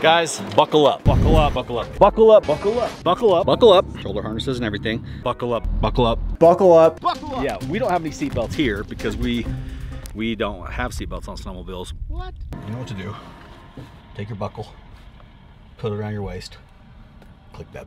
Guys, buckle up, buckle up, buckle up, buckle up, buckle up, buckle up, buckle up. Shoulder harnesses and everything. Buckle up, buckle up, Buckle up. buckle up. Yeah, we don't have any seatbelts here because we we don't have seatbelts on snowmobiles. What? You know what to do. Take your buckle, put it around your waist, click that.